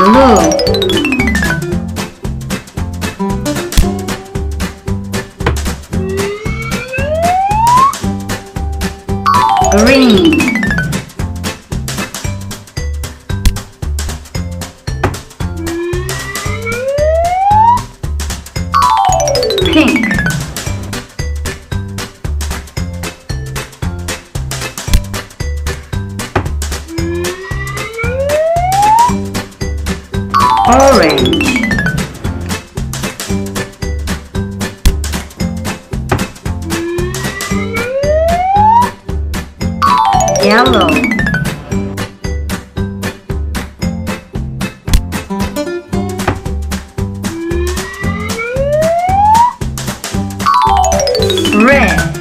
below. green pink orange. Yellow. Red